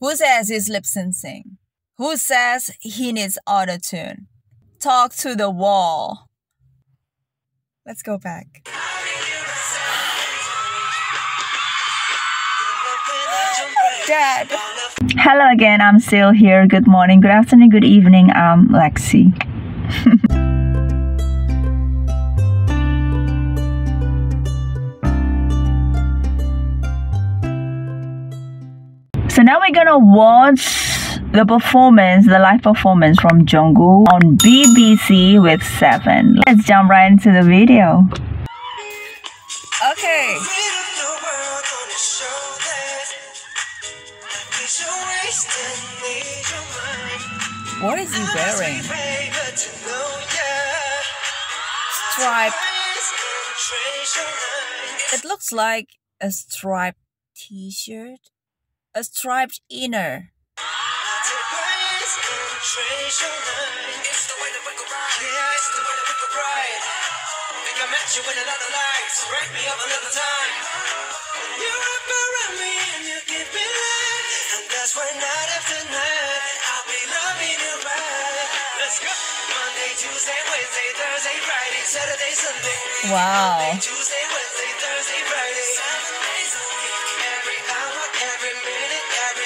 Who says he's lip syncing? Who says he needs auto tune? Talk to the wall. Let's go back. Dad. Hello again, I'm still here. Good morning, good afternoon, good evening. I'm Lexi. now we're gonna watch the performance, the live performance from Jungkook on BBC with Seven. Let's jump right into the video. Okay. What is he wearing? Stripe. It looks like a striped t-shirt. A striped inner. Break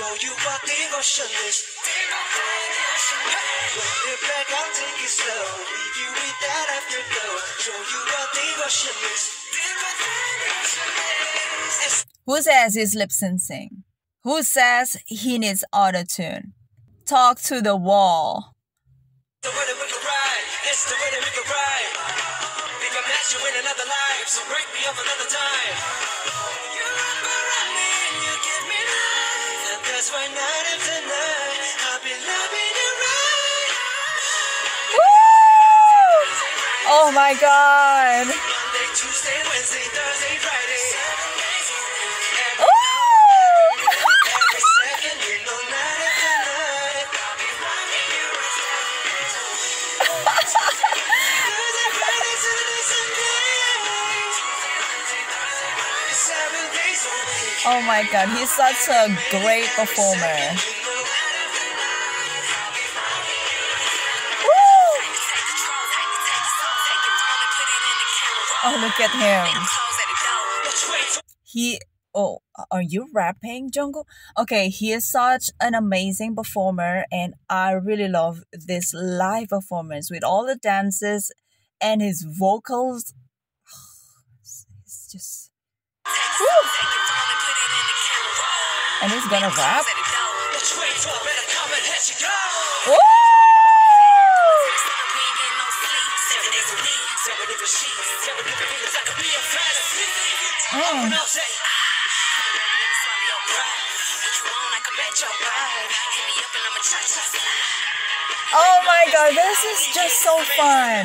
loving you right. Seven days a week. Woo! Oh my god, the hip thrust. Let's go back. Dad. Who says he's lip syncing? Who says he needs auto tune? Talk to the wall. The way that we can ride, it's the way that we can ride. Think I met you in another life, so break me up another time. That's why night after night, I'll be loving right. Woo! Oh my god. Monday, Tuesday, Wednesday, Oh my god, he's such a great performer. Woo! Oh, look at him. He oh, are you rapping, Jungkook? Okay, he is such an amazing performer, and I really love this live performance with all the dances and his vocals. It's just. Woo! And he's gonna rap. Woo! Mm. Oh my god, this is just so fun.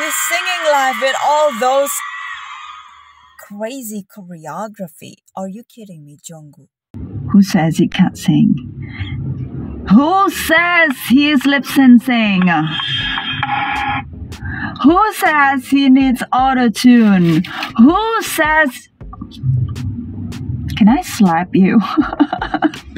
He's singing live with all those crazy choreography. Are you kidding me, Jungkook? Who says he can't sing? Who says he is lip syncing? Who says he needs auto tune? Who says. Can I slap you?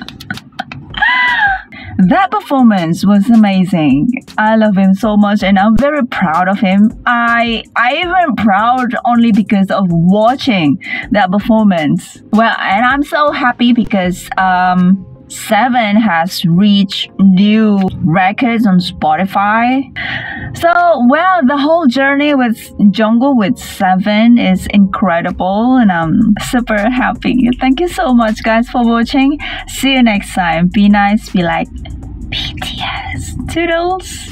that performance was amazing. I love him so much and I'm very proud of him. I I even proud only because of watching that performance. Well, and I'm so happy because um Seven has reached new records on Spotify. So, well, the whole journey with Jungle with Seven is incredible and I'm super happy. Thank you so much guys for watching. See you next time. Be nice, be like BTS. Toodles.